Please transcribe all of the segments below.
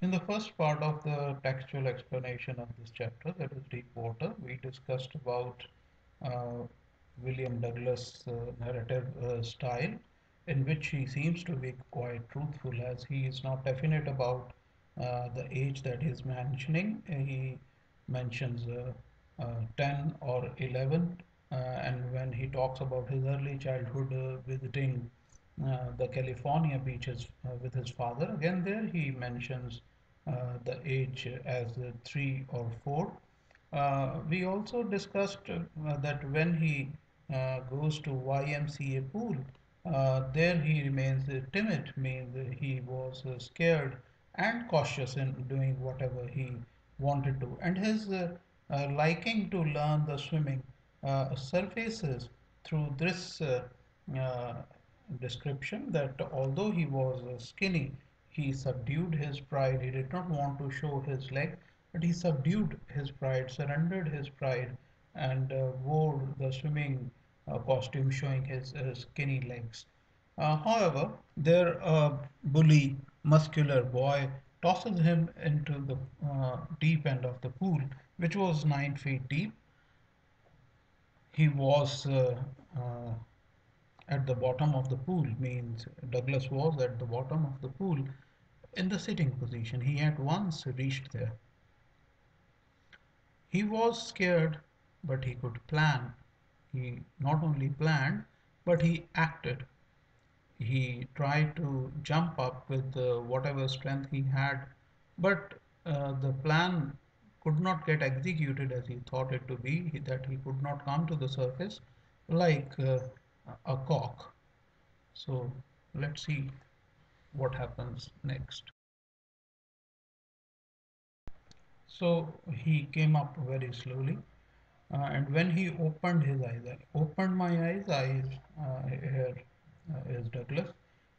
In the first part of the textual explanation of this chapter, that is deep water, we discussed about uh, William Douglas' uh, narrative uh, style, in which he seems to be quite truthful as he is not definite about uh, the age that he is mentioning. He mentions uh, uh, 10 or 11, uh, and when he talks about his early childhood visiting the California beaches uh, with his father. Again, there he mentions uh, the age as three or four. we also discussed that when he goes to YMCA pool, there he remains timid, means he was scared and cautious in doing whatever he wanted to. And his uh, uh, liking to learn the swimming uh, surfaces through this description that although he was skinny, he subdued his pride. He did not want to show his leg, but he subdued his pride, surrendered his pride, and uh, wore the swimming uh, costume showing his uh, skinny legs. Uh, however, their uh, bully, muscular boy tosses him into the uh, deep end of the pool, which was nine feet deep. He was at the bottom of the pool means Douglas was at the bottom of the pool in the sitting position. He had once reached there. He was scared, but he could plan. He not only planned, but he acted. He tried to jump up with uh, whatever strength he had, but uh, the plan could not get executed as he thought it to be, that he could not come to the surface like uh, a cock. So let's see what happens next. So he came up very slowly uh, and when he opened his eyes, I opened my eyes, eyes uh, here uh, is Douglas.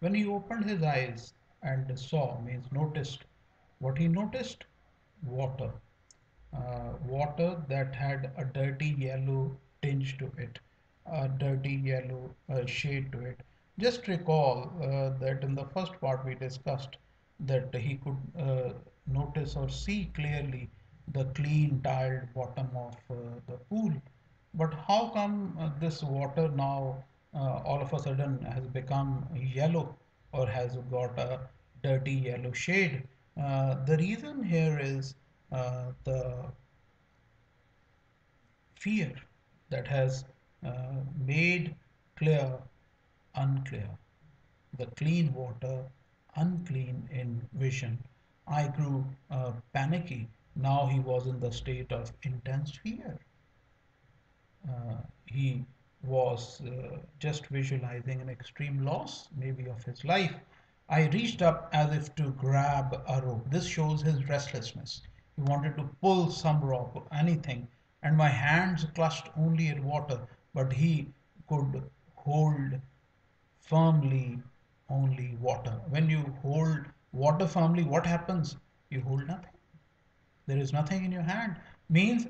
When he opened his eyes and saw, means noticed, what he noticed? Water. Uh, water that had a dirty yellow tinge to it a dirty yellow uh, shade to it. Just recall uh, that in the first part we discussed that he could uh, notice or see clearly the clean tiled bottom of uh, the pool. But how come uh, this water now uh, all of a sudden has become yellow or has got a dirty yellow shade? the reason here is the fear that has uh, made clear unclear. The clean water unclean in vision. I grew uh, panicky. Now he was in the state of intense fear. Uh, he was uh, just visualizing an extreme loss maybe of his life. I reached up as if to grab a rope. This shows his restlessness. He wanted to pull some rope or anything and my hands clutched only at water but he could hold firmly only water. When you hold water firmly, what happens? You hold nothing. There is nothing in your hand. Means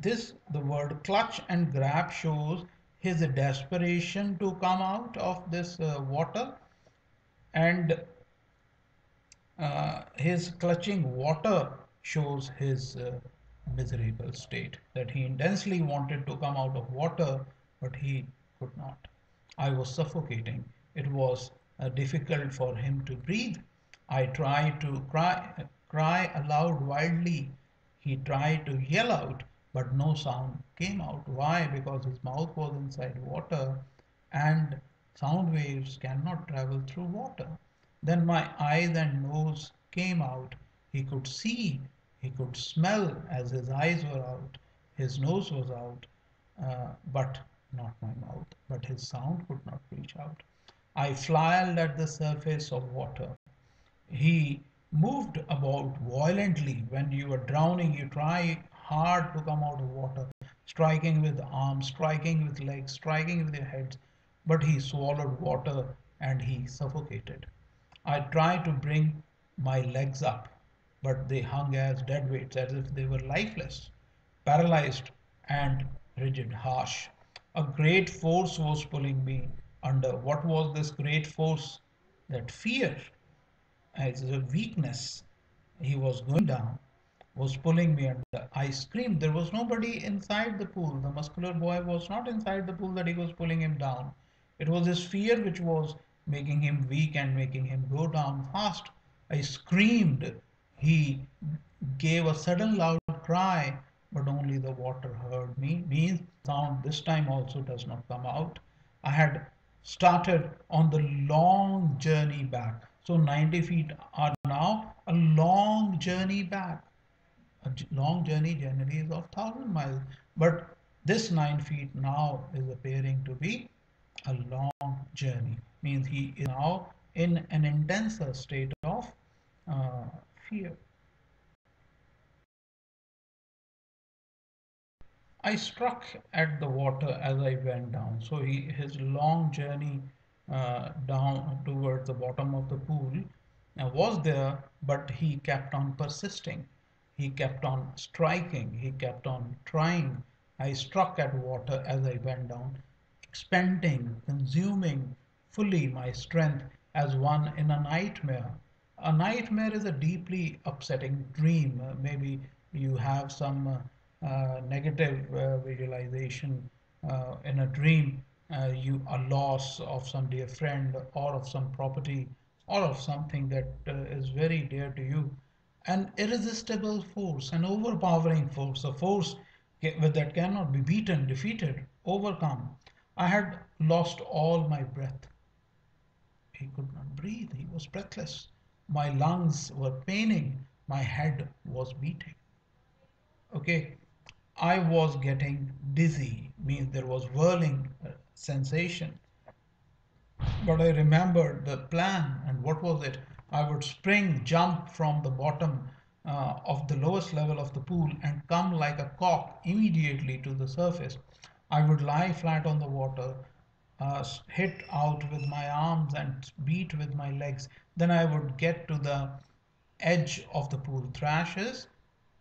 this, the word clutch and grab shows his desperation to come out of this uh, water and uh, his clutching water shows his uh, miserable state that he intensely wanted to come out of water but he could not. I was suffocating. It was uh, difficult for him to breathe. I tried to cry cry aloud wildly. He tried to yell out but no sound came out. Why? Because his mouth was inside water and sound waves cannot travel through water. Then my eyes and nose came out. He could see he could smell as his eyes were out, his nose was out, uh, but not my mouth. But his sound could not reach out. I flailed at the surface of water. He moved about violently. When you are drowning, you try hard to come out of water, striking with arms, striking with legs, striking with your heads. But he swallowed water and he suffocated. I tried to bring my legs up but they hung as dead weights, as if they were lifeless, paralyzed, and rigid, harsh. A great force was pulling me under. What was this great force? That fear, as a weakness, he was going down, was pulling me under. I screamed. There was nobody inside the pool. The muscular boy was not inside the pool that he was pulling him down. It was his fear which was making him weak and making him go down fast. I screamed. He gave a sudden loud cry, but only the water heard me. Means sound this time also does not come out. I had started on the long journey back. So 90 feet are now a long journey back. A long journey generally is of 1000 miles, but this 9 feet now is appearing to be a long journey. Means he is now in an intenser state of uh, fear. I struck at the water as I went down. So he, his long journey uh, down towards the bottom of the pool uh, was there, but he kept on persisting. He kept on striking. He kept on trying. I struck at water as I went down, expending, consuming fully my strength as one in a nightmare. A nightmare is a deeply upsetting dream. Uh, maybe you have some uh, uh, negative uh, visualization uh, in a dream, you a loss of some dear friend or of some property or of something that is very dear to you, an irresistible force, an overpowering force, a force that cannot be beaten, defeated, overcome. I had lost all my breath. He could not breathe. He was breathless. My lungs were paining. My head was beating. Okay, I was getting dizzy, means there was whirling uh, sensation. But I remembered the plan, and what was it? I would spring, jump from the bottom uh, of the lowest level of the pool and come like a cock immediately to the surface. I would lie flat on the water, uh, hit out with my arms and beat with my legs. Then I would get to the edge of the pool. Thrash is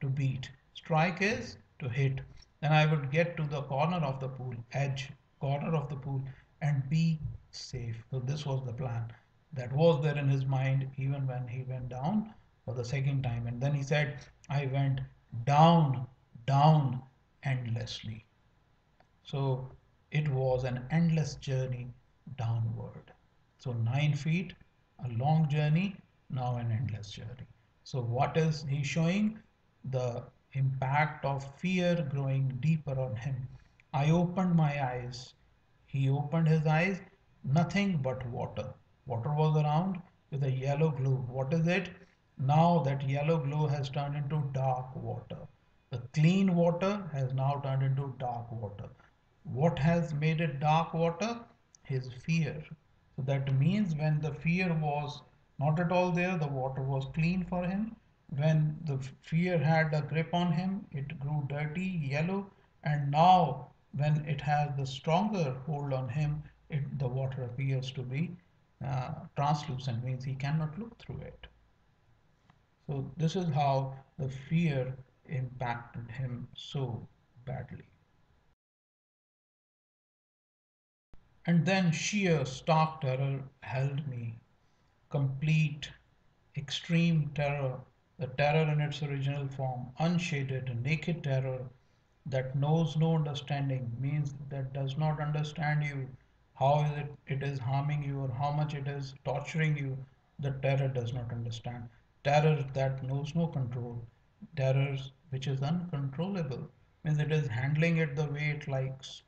to beat, strike is to hit. Then I would get to the corner of the pool, edge, corner of the pool, and be safe. So this was the plan. That was there in his mind even when he went down for the second time. And then he said, I went down, down endlessly. So it was an endless journey downward. So nine feet, a long journey, now an endless journey. So what is he showing? The impact of fear growing deeper on him. I opened my eyes. He opened his eyes, nothing but water. Water was around with a yellow glow. What is it? Now that yellow glow has turned into dark water. The clean water has now turned into dark water. What has made it dark water? His fear. So that means when the fear was not at all there, the water was clean for him when the fear had a grip on him, it grew dirty, yellow, and now when it has the stronger hold on him, it, the water appears to be uh, translucent, means he cannot look through it. So this is how the fear impacted him so badly. And then sheer stark terror held me, complete, extreme terror the terror in its original form, unshaded, naked terror that knows no understanding, means that does not understand you, how is it, it is harming you or how much it is torturing you, the terror does not understand. Terror that knows no control, terror which is uncontrollable, means it is handling it the way it likes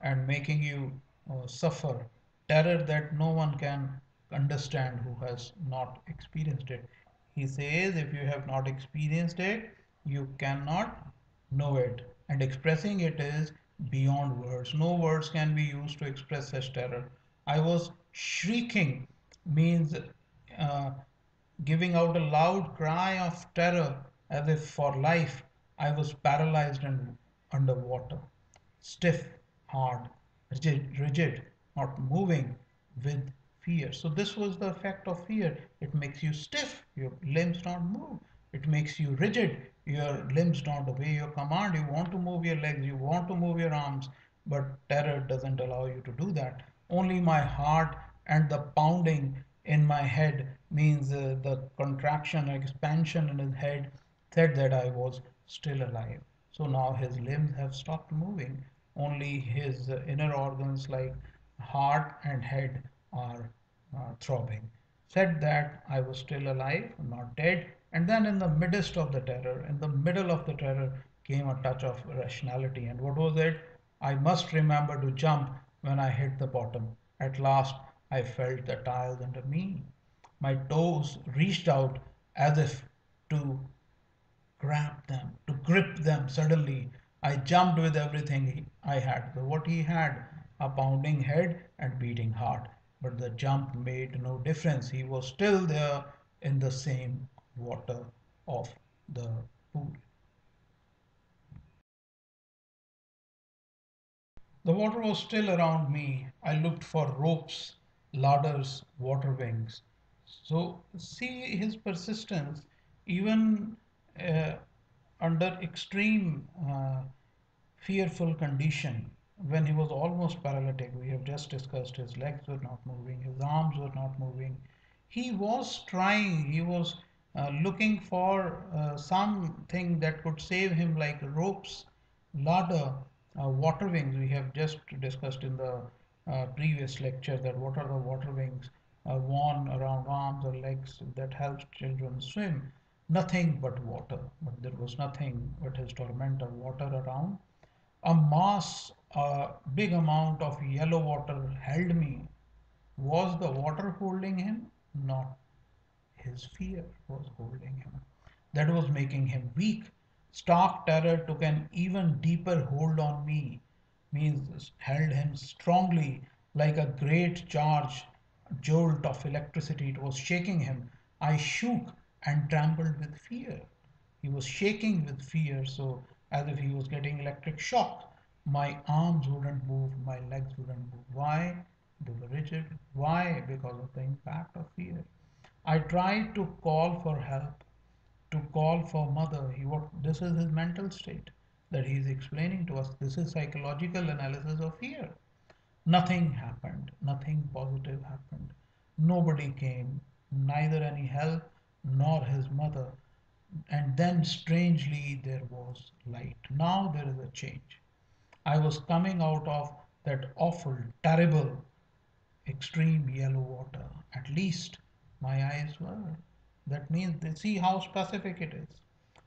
and making you uh, suffer. Terror that no one can understand who has not experienced it. He says if you have not experienced it, you cannot know it. And expressing it is beyond words. No words can be used to express such terror. I was shrieking, means uh, giving out a loud cry of terror as if for life. I was paralyzed and underwater, stiff, hard, rigid, not moving with fear. So this was the effect of fear. It makes you stiff, your limbs don't move. It makes you rigid, your limbs don't obey your command. You want to move your legs, you want to move your arms, but terror doesn't allow you to do that. Only my heart and the pounding in my head means uh, the contraction expansion in his head said that I was still alive. So now his limbs have stopped moving. Only his inner organs like heart and head are uh, throbbing. Said that I was still alive, not dead. And then in the midst of the terror, in the middle of the terror, came a touch of rationality. And what was it? I must remember to jump when I hit the bottom. At last, I felt the tiles under me. My toes reached out as if to grab them, to grip them. Suddenly, I jumped with everything I had. What he had a pounding head and beating heart. But the jump made no difference. He was still there in the same water of the pool. The water was still around me. I looked for ropes, ladders, water wings. So, see his persistence, even uh, under extreme uh, fearful condition, when he was almost paralytic, we have just discussed his legs were not moving, his arms were not moving. He was trying, he was uh, looking for uh, something that could save him, like ropes, ladder, uh, water wings. We have just discussed in the uh, previous lecture that what are the water wings uh, worn around arms or legs that helps children swim. Nothing but water, but there was nothing but his torment of water around a mass, a big amount of yellow water held me. Was the water holding him? Not. His fear was holding him. That was making him weak. Stark terror took an even deeper hold on me, means held him strongly like a great charge, jolt of electricity. It was shaking him. I shook and trembled with fear. He was shaking with fear, so as if he was getting electric shock. My arms wouldn't move, my legs wouldn't move. Why? They were rigid. Why? Because of the impact of fear. I tried to call for help, to call for mother. He this is his mental state that he is explaining to us. This is psychological analysis of fear. Nothing happened. Nothing positive happened. Nobody came, neither any help nor his mother. And then strangely there was light. Now there is a change. I was coming out of that awful, terrible, extreme yellow water. At least my eyes were. That means they see how specific it is.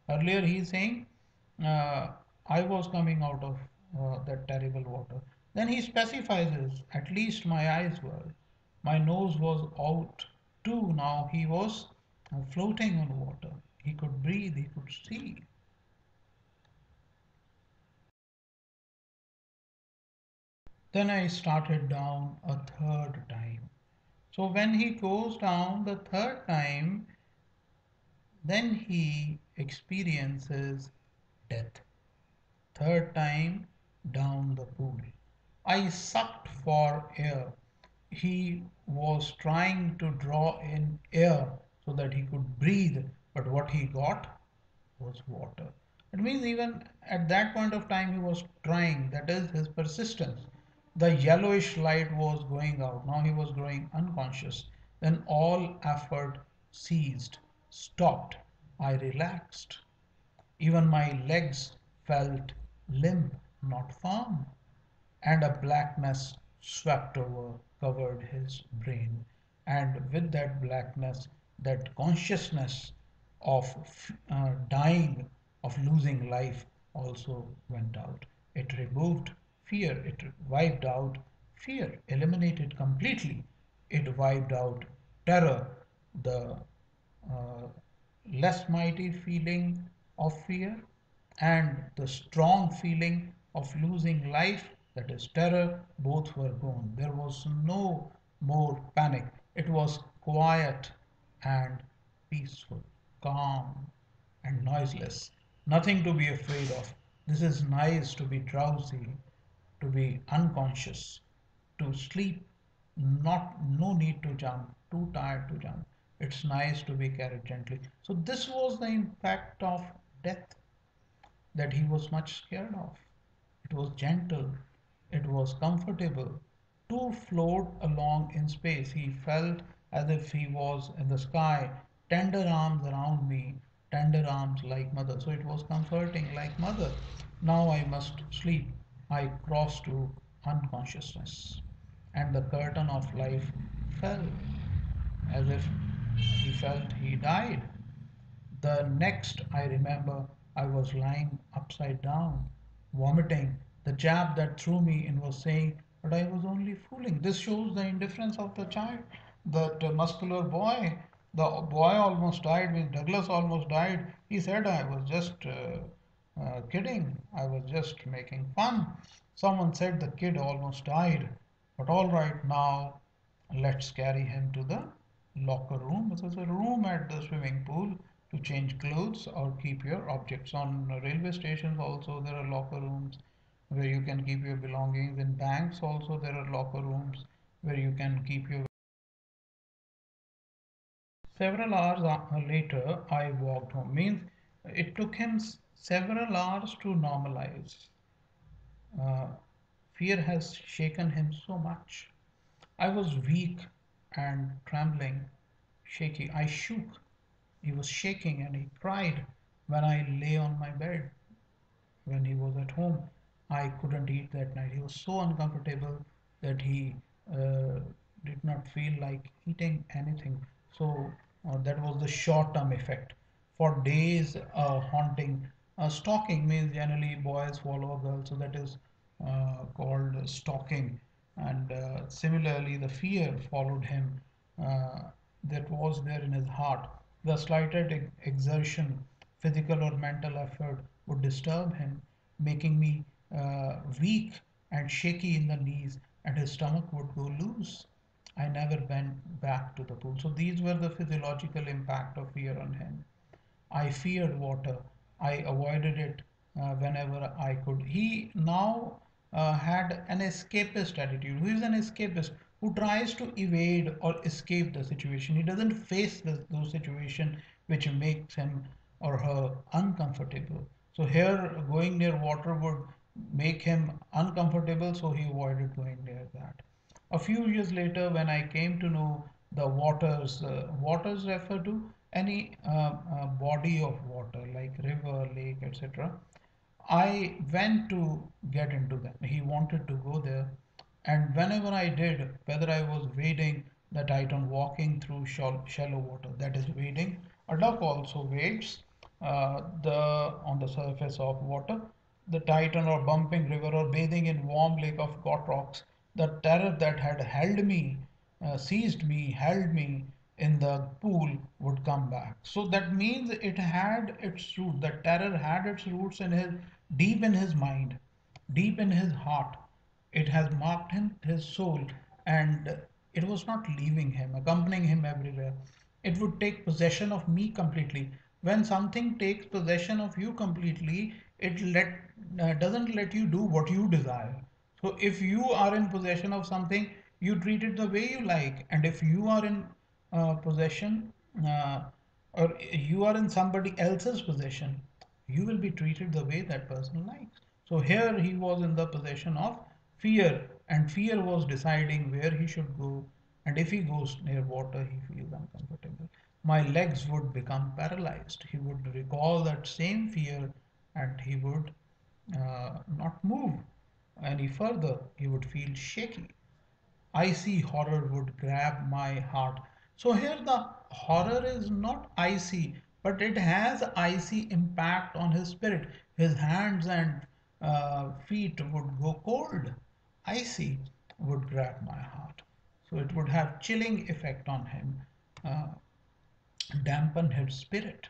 Earlier he is saying, uh, I was coming out of uh, that terrible water. Then he specifies, at least my eyes were. My nose was out too. Now he was floating on water. He could breathe, he could see. Then I started down a third time. So when he goes down the third time, then he experiences death. Third time down the pool. I sucked for air. He was trying to draw in air so that he could breathe but what he got was water. It means even at that point of time he was trying, that is his persistence. The yellowish light was going out. Now he was growing unconscious. Then all effort ceased, stopped. I relaxed. Even my legs felt limp, not firm. And a blackness swept over, covered his brain. And with that blackness, that consciousness of uh, dying, of losing life also went out. It removed fear, it wiped out fear, eliminated completely. It wiped out terror, the uh, less mighty feeling of fear, and the strong feeling of losing life, that is terror, both were gone. There was no more panic. It was quiet and peaceful calm and noiseless. Nothing to be afraid of. This is nice to be drowsy, to be unconscious, to sleep, not no need to jump, too tired to jump. It's nice to be carried gently. So this was the impact of death that he was much scared of. It was gentle, it was comfortable to float along in space. He felt as if he was in the sky, tender arms around me, tender arms like mother. So it was comforting like mother. Now I must sleep. I crossed to unconsciousness, and the curtain of life fell as if he felt he died. The next I remember, I was lying upside down, vomiting. The jab that threw me in was saying, but I was only fooling. This shows the indifference of the child. That muscular boy, the boy almost died, when Douglas almost died. He said, I was just uh, uh, kidding. I was just making fun. Someone said the kid almost died. But all right, now let's carry him to the locker room. This is a room at the swimming pool to change clothes or keep your objects. On railway stations also there are locker rooms where you can keep your belongings. In banks also there are locker rooms where you can keep your Several hours later, I walked home. Means it took him several hours to normalize. Uh, fear has shaken him so much. I was weak and trembling, shaky. I shook. He was shaking and he cried when I lay on my bed. When he was at home, I couldn't eat that night. He was so uncomfortable that he uh, did not feel like eating anything. So uh, that was the short-term effect. For days, uh, haunting. Uh, stalking means generally boys follow a girl, so that is uh, called stalking and uh, similarly the fear followed him uh, that was there in his heart the slightest exertion physical or mental effort would disturb him making me uh, weak and shaky in the knees and his stomach would go loose i never went back to the pool so these were the physiological impact of fear on him i feared water i avoided it uh, whenever i could he now uh, had an escapist attitude. Who is an escapist? Who tries to evade or escape the situation. He doesn't face the, those situations which makes him or her uncomfortable. So here going near water would make him uncomfortable, so he avoided going near that. A few years later, when I came to know the waters, uh, waters refer to any uh, uh, body of water like river, lake, etc. I went to get into them. He wanted to go there. And whenever I did, whether I was wading the Tieton, walking through shallow water, that is wading, a duck also wades uh, the on the surface of water. The Tieton or bumping river or bathing in warm lake of Goat Rocks, the terror that had held me, uh, seized me, held me, in the pool would come back. So that means it had its root. The terror had its roots in his deep in his mind, deep in his heart. It has marked him, his soul, and it was not leaving him, accompanying him everywhere. It would take possession of me completely. When something takes possession of you completely, it let uh, doesn't let you do what you desire. So if you are in possession of something, you treat it the way you like, and if you are in uh, possession uh, or you are in somebody else's possession, you will be treated the way that person likes. So here he was in the possession of fear and fear was deciding where he should go and if he goes near water he feels uncomfortable. My legs would become paralyzed. He would recall that same fear and he would uh, not move any further. He would feel shaky. Icy horror would grab my heart so here the horror is not icy, but it has icy impact on his spirit. His hands and uh, feet would go cold. Icy would grab my heart. So it would have chilling effect on him, uh, dampen his spirit.